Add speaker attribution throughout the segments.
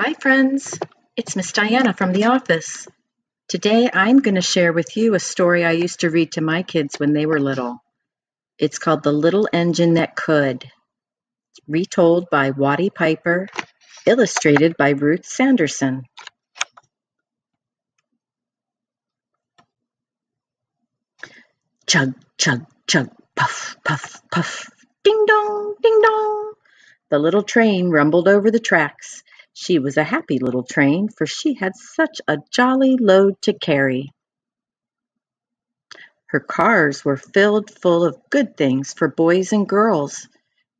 Speaker 1: Hi, friends. It's Miss Diana from the office. Today I'm going to share with you a story I used to read to my kids when they were little. It's called The Little Engine That Could, retold by Watty Piper, illustrated by Ruth Sanderson. Chug, chug, chug, puff, puff, puff, ding dong, ding dong. The little train rumbled over the tracks she was a happy little train, for she had such a jolly load to carry. Her cars were filled full of good things for boys and girls.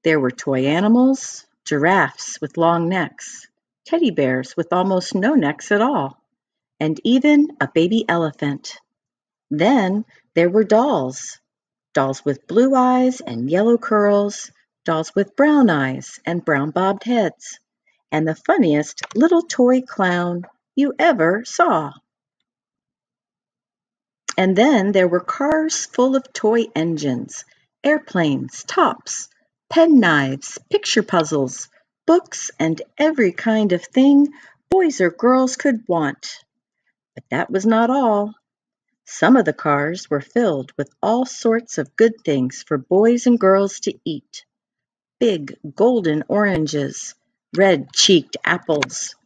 Speaker 1: There were toy animals, giraffes with long necks, teddy bears with almost no necks at all, and even a baby elephant. Then there were dolls, dolls with blue eyes and yellow curls, dolls with brown eyes and brown bobbed heads and the funniest little toy clown you ever saw. And then there were cars full of toy engines, airplanes, tops, penknives, picture puzzles, books, and every kind of thing boys or girls could want. But that was not all. Some of the cars were filled with all sorts of good things for boys and girls to eat. Big golden oranges, red-cheeked apples,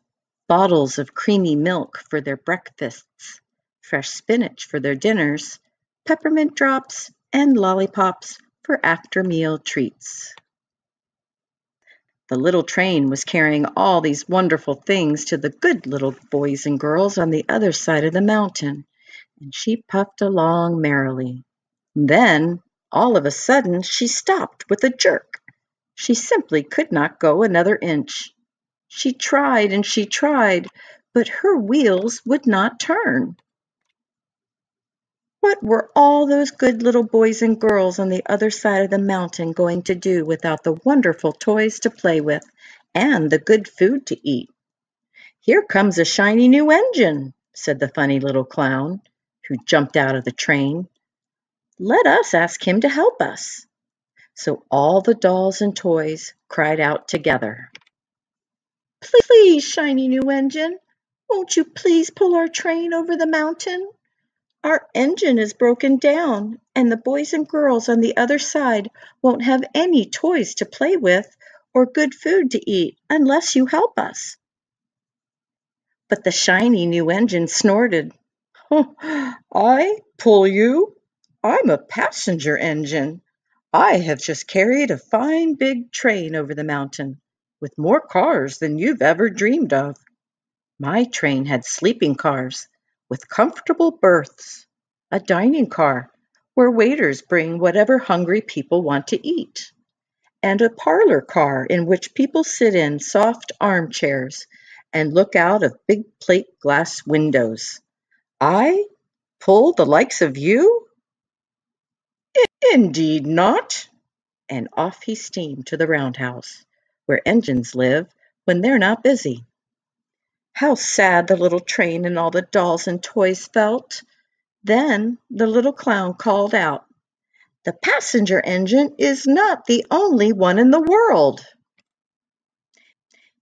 Speaker 1: bottles of creamy milk for their breakfasts, fresh spinach for their dinners, peppermint drops, and lollipops for after-meal treats. The little train was carrying all these wonderful things to the good little boys and girls on the other side of the mountain, and she puffed along merrily. Then, all of a sudden, she stopped with a jerk. She simply could not go another inch. She tried and she tried, but her wheels would not turn. What were all those good little boys and girls on the other side of the mountain going to do without the wonderful toys to play with and the good food to eat? Here comes a shiny new engine, said the funny little clown, who jumped out of the train. Let us ask him to help us. So all the dolls and toys cried out together. Please, shiny new engine, won't you please pull our train over the mountain? Our engine is broken down, and the boys and girls on the other side won't have any toys to play with or good food to eat unless you help us. But the shiny new engine snorted. I pull you? I'm a passenger engine. I have just carried a fine big train over the mountain, with more cars than you've ever dreamed of. My train had sleeping cars with comfortable berths, a dining car where waiters bring whatever hungry people want to eat, and a parlor car in which people sit in soft armchairs and look out of big plate glass windows. I pull the likes of you? "Indeed not!" And off he steamed to the roundhouse, where engines live when they're not busy. How sad the little train and all the dolls and toys felt! Then the little clown called out, "The passenger engine is not the only one in the world.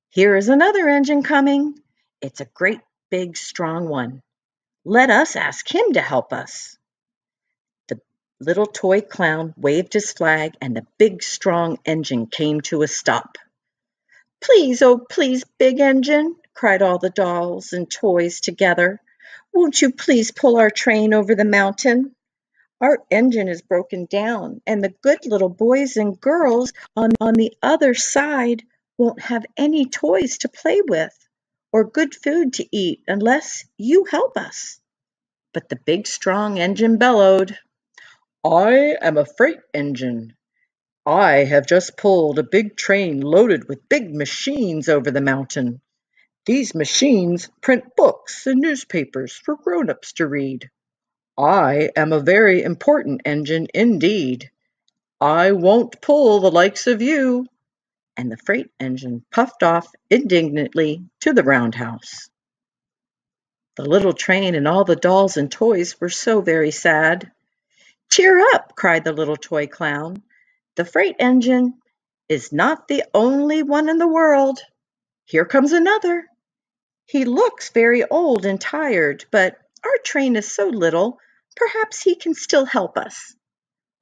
Speaker 1: Here is another engine coming. It's a great big strong one. Let us ask him to help us." Little toy clown waved his flag and the big strong engine came to a stop. Please, oh please, big engine, cried all the dolls and toys together. Won't you please pull our train over the mountain? Our engine is broken down, and the good little boys and girls on, on the other side won't have any toys to play with or good food to eat unless you help us. But the big strong engine bellowed. I am a freight engine. I have just pulled a big train loaded with big machines over the mountain. These machines print books and newspapers for grown-ups to read. I am a very important engine indeed. I won't pull the likes of you. And the freight engine puffed off indignantly to the roundhouse. The little train and all the dolls and toys were so very sad. Cheer up, cried the little toy clown. The freight engine is not the only one in the world. Here comes another. He looks very old and tired, but our train is so little, perhaps he can still help us."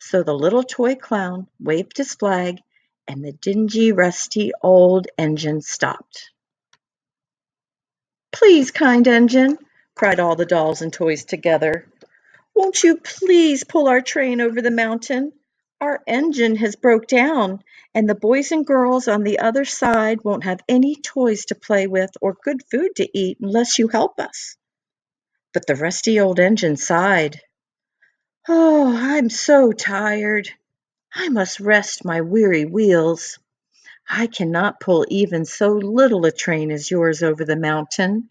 Speaker 1: So the little toy clown waved his flag, and the dingy, rusty old engine stopped. "Please, kind engine," cried all the dolls and toys together, "won't you please pull our train over the mountain? Our engine has broke down, and the boys and girls on the other side won't have any toys to play with or good food to eat unless you help us." But the rusty old engine sighed. "Oh, I'm so tired. I must rest my weary wheels. I cannot pull even so little a train as yours over the mountain.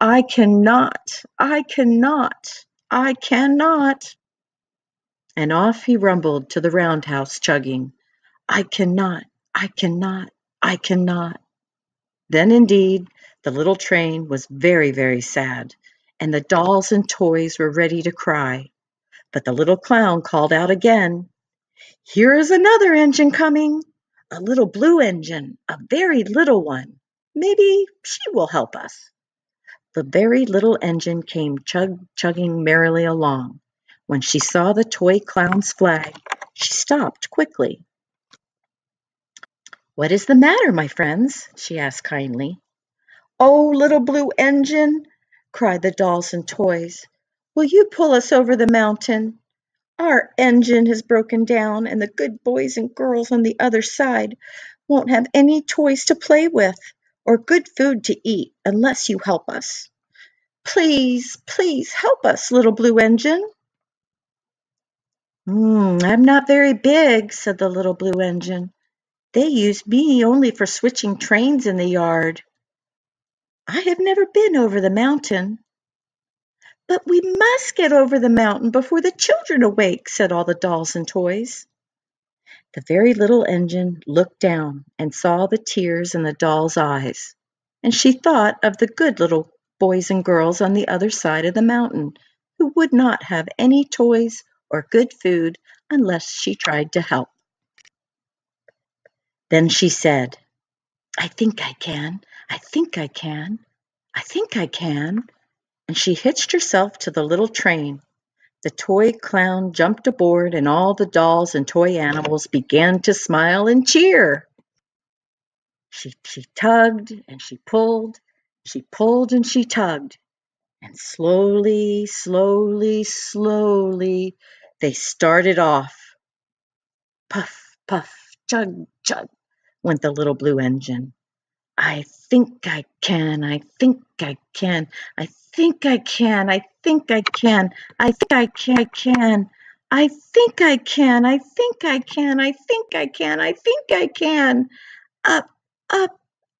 Speaker 1: I cannot, I cannot, I cannot and off he rumbled to the roundhouse chugging, I cannot, I cannot, I cannot. Then indeed the little train was very, very sad, and the dolls and toys were ready to cry. But the little clown called out again, Here is another engine coming, a little blue engine, a very little one. Maybe she will help us. The very little engine came chug chugging merrily along. When she saw the toy clown's flag, she stopped quickly. "What is the matter, my friends?" she asked kindly. "Oh, little blue engine!" cried the dolls and toys. "Will you pull us over the mountain? Our engine has broken down, and the good boys and girls on the other side won't have any toys to play with or good food to eat unless you help us. Please, please help us, little blue engine!" "Mm, I'm not very big," said the little blue engine. "They use me only for switching trains in the yard. I have never been over the mountain." "But we must get over the mountain before the children awake," said all the dolls and toys. The very little engine looked down and saw the tears in the doll's eyes, and she thought of the good little boys and girls on the other side of the mountain who would not have any toys or good food unless she tried to help. Then she said, I think I can, I think I can, I think I can. And she hitched herself to the little train. The toy clown jumped aboard, and all the dolls and toy animals began to smile and cheer. She, she tugged and she pulled, she pulled and she tugged, and slowly, slowly, slowly they started off. Puff, puff, chug, chug, went the little blue engine. I think I can, I think I can, I think I can, I think I can, I think I can, I can. I think I can, I think I can, I think I can, I think I can. Up, up,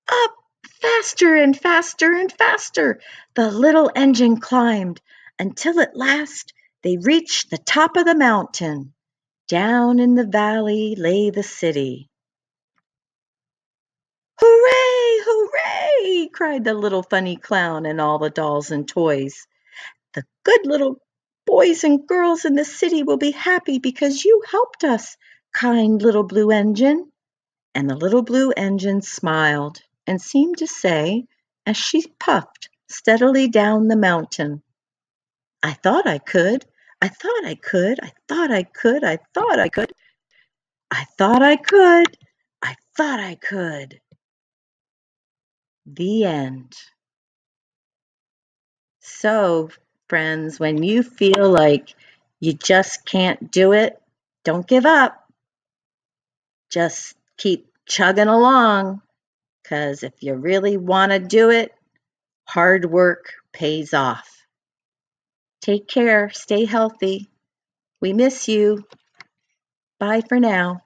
Speaker 1: up, faster and faster and faster the little engine climbed until at last they reached the top of the mountain. Down in the valley lay the city. "Hooray! Hooray!" cried the little funny clown and all the dolls and toys. "The good little boys and girls in the city will be happy because you helped us, kind little blue engine." And the little blue engine smiled and seemed to say, as she puffed steadily down the mountain, "I thought I could. I thought I could, I thought I could, I thought I could. I thought I could, I thought I could. The end. So, friends, when you feel like you just can't do it, don't give up. Just keep chugging along because if you really want to do it, hard work pays off. Take care. Stay healthy. We miss you. Bye for now.